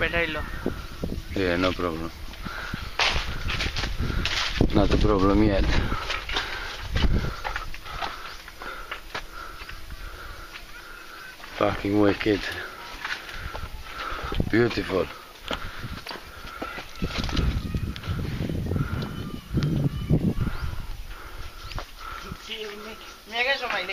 बैठाइलो Yeah, no problem. Not a problem yet. Fucking wicked. Beautiful. मी काय शो माहिती